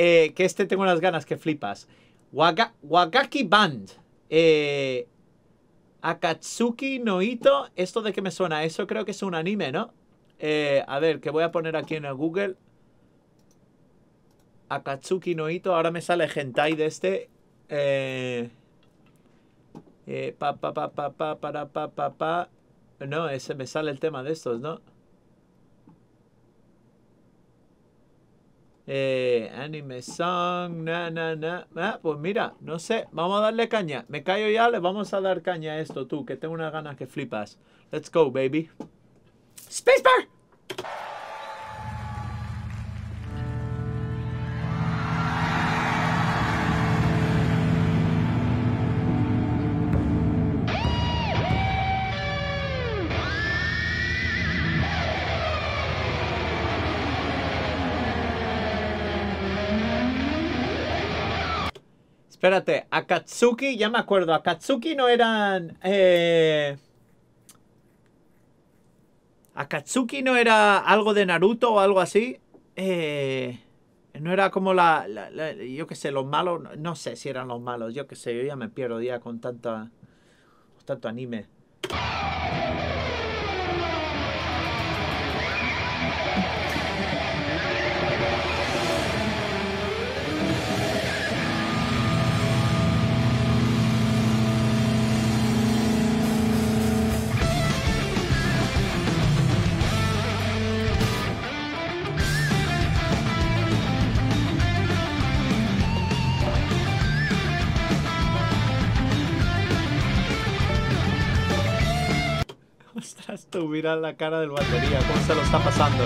eh, que este tengo unas ganas que flipas. Waga- Wagaki Band. Eh, Akatsuki no Ito. ¿Esto de qué me suena? Eso creo que es un anime, ¿no? Eh, a ver, que voy a poner aquí en el Google. Akatsuki no Ito. Ahora me sale hentai de este. Eh, eh, pa, pa, pa, pa, pa, pa, pa, pa. No, ese me sale el tema de estos, ¿no? Eh, anime song, na, na, na. Ah, pues mira, no sé, vamos a darle caña. Me callo ya, le vamos a dar caña a esto, tú, que tengo unas ganas que flipas. Let's go, baby. Spacebar. Espérate, Akatsuki, ya me acuerdo. Akatsuki no eran. Eh... Akatsuki no era algo de Naruto o algo así. Eh... No era como la, la- Yo qué sé, los malos. no- sé si eran los malos. Yo qué sé, yo ya me pierdo ya con tanta. tanto anime. Tú, mira la cara del batería, cómo se lo está pasando.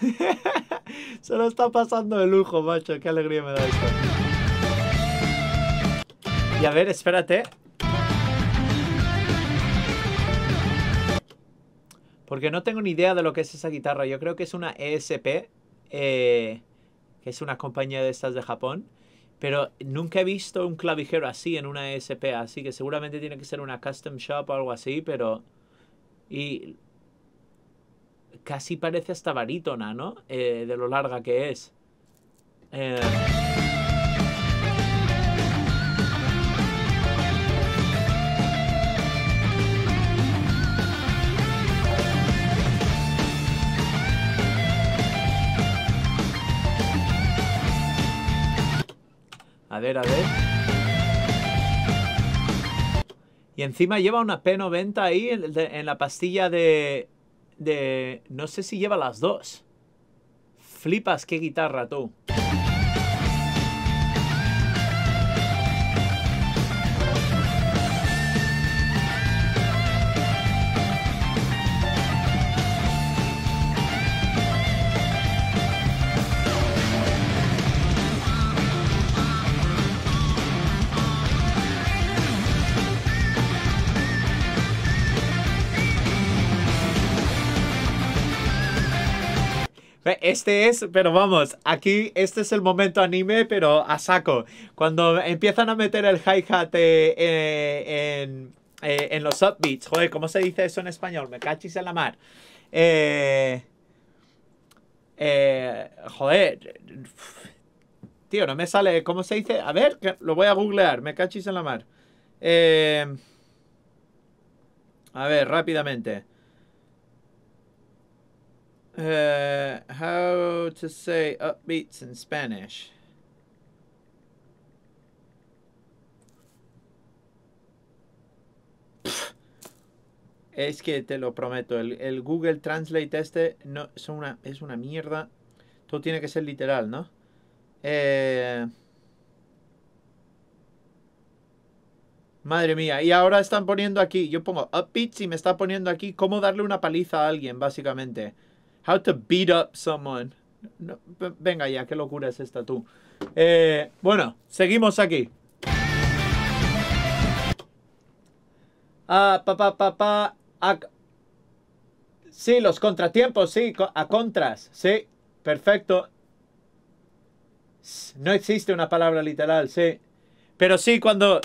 se lo está pasando de lujo, macho. Qué alegría me da esto. Y a ver, espérate. Porque no tengo ni idea de lo que es esa guitarra. Yo creo que es una ESP, eh, que es una compañía de estas de Japón. Pero nunca he visto un clavijero así en una ESP, así que seguramente tiene que ser una custom shop o algo así, pero... Y... Casi parece hasta barítona, ¿no? Eh, de lo larga que es. Eh, Y encima lleva una P90 ahí en, en la pastilla de, de... No sé si lleva las dos. Flipas, qué guitarra tú. Este es, pero vamos, aquí este es el momento anime, pero a saco. Cuando empiezan a meter el hi-hat eh, eh, en, eh, en los upbeats. Joder, ¿cómo se dice eso en español? Me cachis en la mar. Joder. Tío, no me sale. ¿Cómo se dice? A ver, lo voy a googlear. Me cachis en la mar. A ver, rápidamente. Uh, how to say upbeats in Spanish. Es que te lo prometo, el, Google Translate este no, es, una, es una mierda. Todo tiene que ser literal, ¿no? Eh... Madre mía, y ahora están poniendo aquí, yo pongo upbeats y me está poniendo aquí cómo darle una paliza a alguien, básicamente. How to beat up someone. No, venga ya, qué locura es esta tú. Eh, bueno, seguimos aquí. Ah, pa, pa, Sí, los contratiempos, sí, a contras, sí, perfecto. No existe una palabra literal, sí. Pero sí, cuando.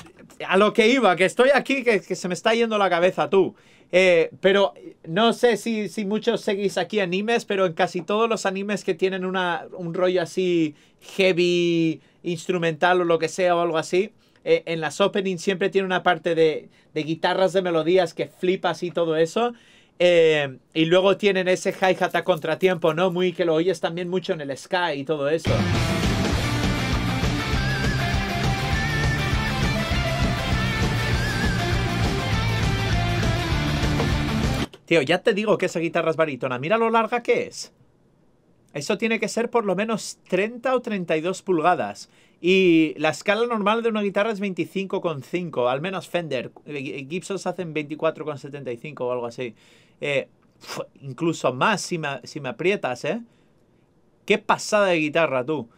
A lo que iba, que estoy aquí, que, se me está yendo la cabeza tú. Eh, pero no sé si, si muchos seguís aquí animes, pero en casi todos los animes que tienen una, un rollo así heavy, instrumental o lo que sea o algo así, eh, en las openings siempre tiene una parte de, de guitarras de melodías que flipas y todo eso. Eh, y luego tienen ese hi-hat a contratiempo, ¿no? Muy que lo oyes también mucho en el Sky y todo eso. Tío, ya te digo que esa guitarra es barítona. Mira lo larga que es. Eso tiene que ser por lo menos 30 o 32 pulgadas. Y la escala normal de una guitarra es 25,5. Al menos Fender. Gibson hacen 24,75 o algo así. Eh, incluso más si me, si me aprietas, ¿eh? Qué pasada de guitarra, tú.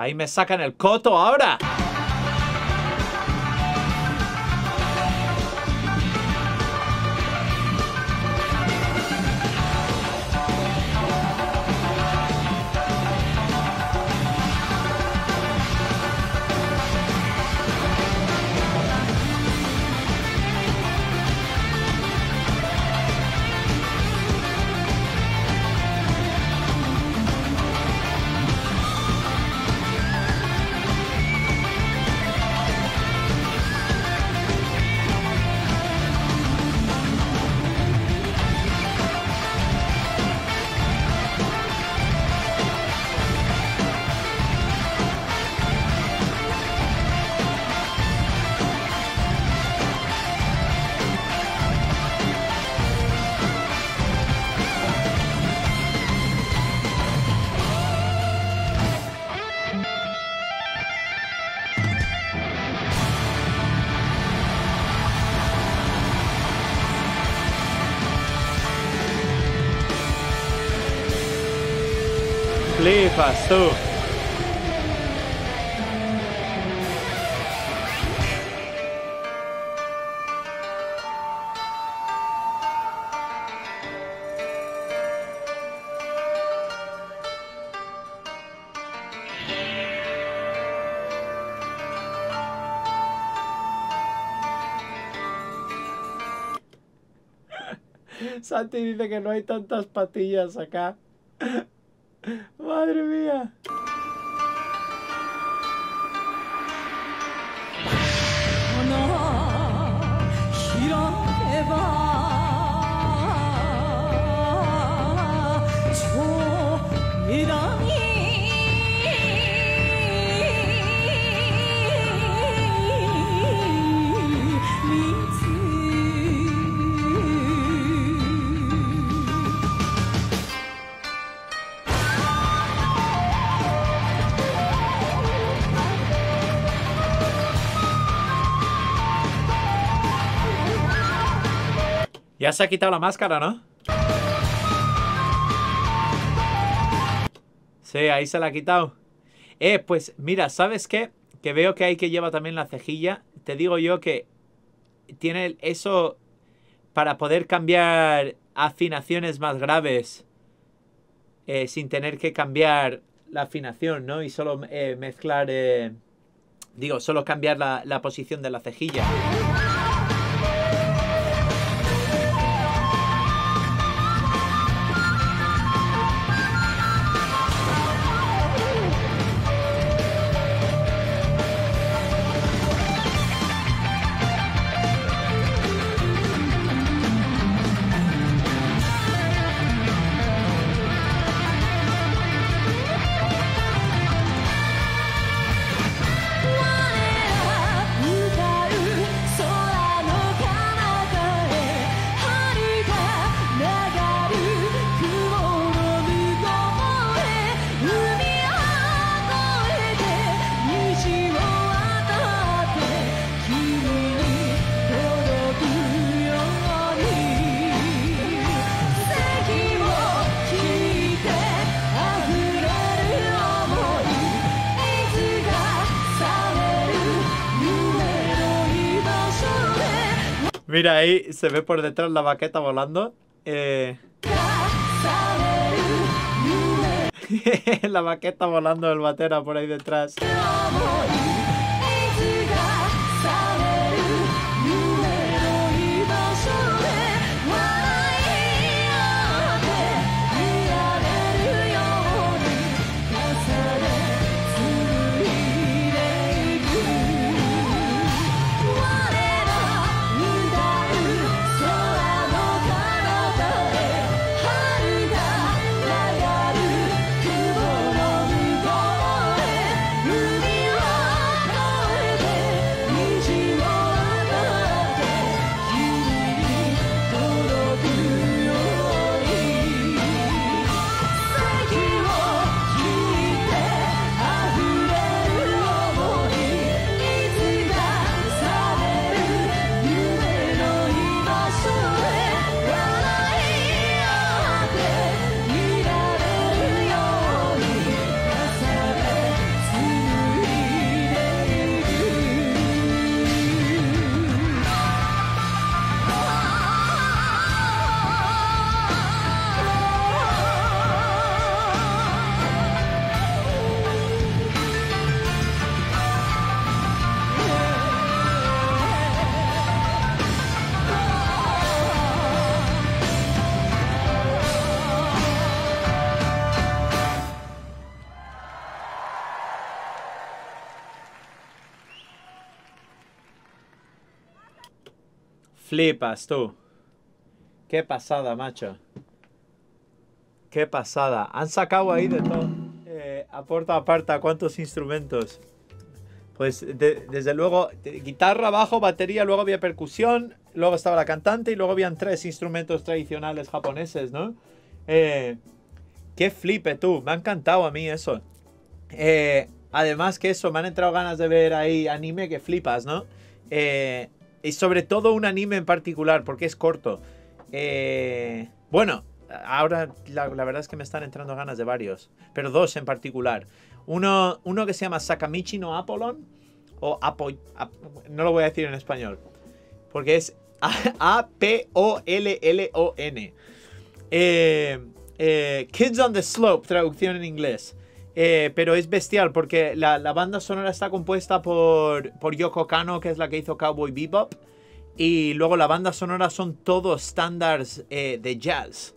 Ahí me sacan el coto ahora. Santi dice que no hay tantas patillas acá. İran eva Se ha quitado la máscara, ¿no? Sí, ahí se la ha quitado. Eh, pues mira, ¿sabes qué? Que veo que hay que lleva también la cejilla. Te digo yo que tiene eso para poder cambiar afinaciones más graves eh, sin tener que cambiar la afinación, ¿no? Y solo eh, mezclar, eh, digo, solo cambiar la posición de la cejilla. Mira, ahí se ve por detrás la baqueta volando. Eh, la baqueta volando del batera por ahí detrás. Flipas tú. Qué pasada, macho. Qué pasada. Han sacado ahí de todo. Eh, aporta aparta cuántos instrumentos. Pues desde luego, guitarra, bajo, batería, luego había percusión, luego estaba la cantante y luego habían tres instrumentos tradicionales japoneses, ¿no? Eh, qué flipe tú, me ha encantado a mí eso. Eh, además que eso, me han entrado ganas de ver ahí anime que flipas, ¿no? Eh, y sobre todo un anime en particular, porque es corto. Eh, bueno, ahora la, verdad es que me están entrando ganas de varios, pero dos en particular. Uno, uno que se llama Sakamichi no Apollon, o Apo, no lo voy a decir en español, porque es A-P-O-L-L-O-N. Eh, eh, Kids on the Slope, traducción en inglés. Eh, pero es bestial porque la, banda sonora está compuesta por, por Yoko Kano, que es la que hizo Cowboy Bebop. Y luego la banda sonora son todos estándares eh, de jazz.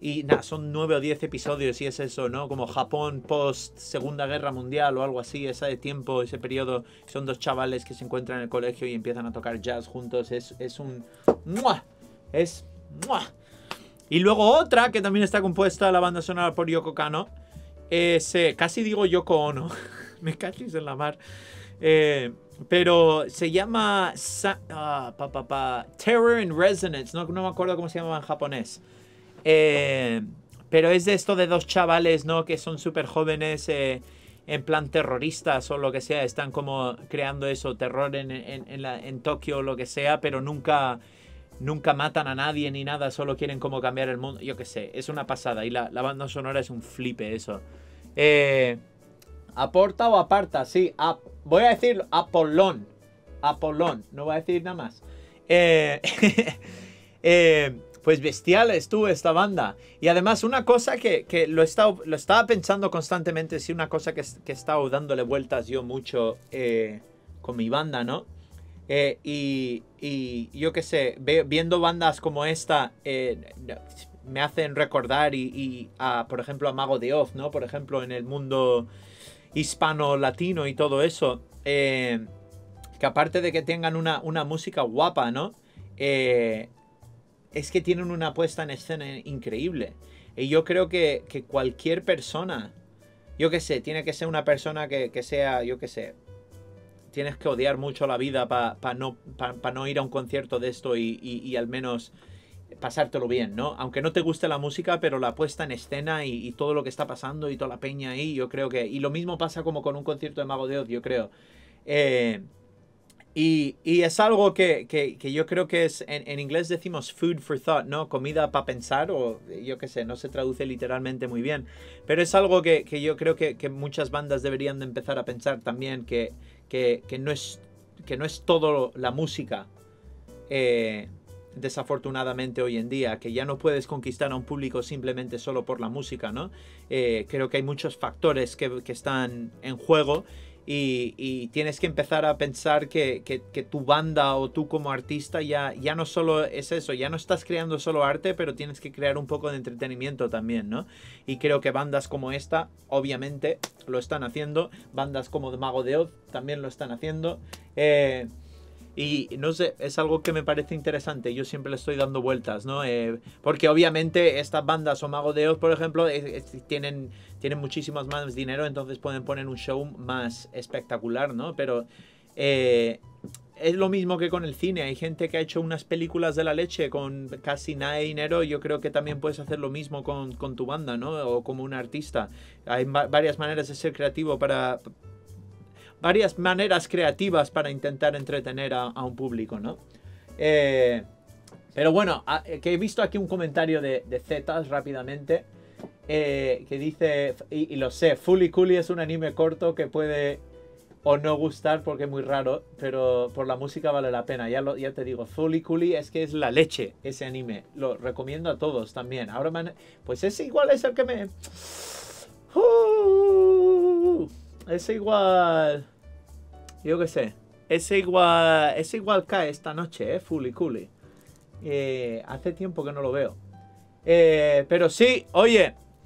Y nada, son nueve o diez episodios y es eso, ¿no? Como Japón post Segunda Guerra Mundial o algo así, ese de tiempo, ese periodo. Son dos chavales que se encuentran en el colegio y empiezan a tocar jazz juntos. Es, es un... ¡Mua! Es... ¡Mua! Y luego otra que también está compuesta la banda sonora por Yoko Kano casi digo Yoko Ono. me cachis en la mar. Eh, pero se llama ah, Terror in Resonance. No, no, me acuerdo cómo se llama en japonés. Eh, pero es de esto de dos chavales, ¿no? Que son súper jóvenes, eh, en plan terroristas o lo que sea. Están como creando eso, terror en, en, en Tokio o lo que sea, pero nunca nunca matan a nadie ni nada, solo quieren como cambiar el mundo. Yo qué sé, es una pasada. Y la, banda sonora es un flipe eso. Eh, ¿Aporta o aparta? Sí, voy a decir Apolón. Apolón, no voy a decir nada más. Eh, eh, pues bestial estuvo esta banda. Y además una cosa que, lo, he lo estaba pensando constantemente, sí, una cosa que, que he estado dándole vueltas yo mucho con mi banda, ¿no? Eh, y, yo qué sé, viendo bandas como esta, eh, me hacen recordar y, a, por ejemplo, a Mago de Oz, ¿no? Por ejemplo, en el mundo hispano-latino y todo eso. Eh, que aparte de que tengan una, música guapa, ¿no? es que tienen una puesta en escena increíble. Y yo creo que, cualquier persona, yo qué sé, tiene que ser una persona que, que sea, yo qué sé, tienes que odiar mucho la vida para no, ir a un concierto de esto y, al menos pasártelo bien, ¿no? Aunque no te guste la música, pero la puesta en escena y, todo lo que está pasando y toda la peña ahí, yo creo que... Y lo mismo pasa como con un concierto de Mago de Oz, yo creo. Eh, y, es algo que, yo creo que es, en, inglés decimos food for thought, ¿no? Comida para pensar, o yo qué sé, no se traduce literalmente muy bien. Pero es algo que, yo creo que, muchas bandas deberían de empezar a pensar también, que, que, no, es, que no es todo la música. Eh, desafortunadamente hoy en día, que ya no puedes conquistar a un público simplemente solo por la música, ¿no? Eh, creo que hay muchos factores que, que están en juego y, tienes que empezar a pensar que, tu banda o tú como artista ya, ya no solo es eso, ya no estás creando solo arte, pero tienes que crear un poco de entretenimiento también, ¿no? Y creo que bandas como esta, obviamente, lo están haciendo, bandas como The Mago de Oz también lo están haciendo. Eh, y no sé, es algo que me parece interesante. Yo siempre le estoy dando vueltas, ¿no? Eh, porque obviamente estas bandas o Mago de Oz, por ejemplo, tienen, tienen muchísimos más dinero, entonces pueden poner un show más espectacular, ¿no? Pero eh, es lo mismo que con el cine. Hay gente que ha hecho unas películas de la leche con casi nada de dinero. Yo creo que también puedes hacer lo mismo con, con tu banda, ¿no? O como un artista. Hay varias maneras de ser creativo para varias maneras creativas para intentar entretener a, un público, ¿no? Eh, pero bueno, que he visto aquí un comentario de, de Zetas rápidamente. Eh, que dice, y, lo sé, Fully Cooley es un anime corto que puede o no gustar porque es muy raro, pero por la música vale la pena. Ya, te digo, Fully Cooley es que es la leche ese anime. Lo recomiendo a todos también. Ahora, pues ese igual es el que me... Uh, es igual. Yo qué sé. Ese igual. Ese igual cae esta noche, eh. Fully Cooley. Eh, hace tiempo que no lo veo. Eh, pero sí, oye.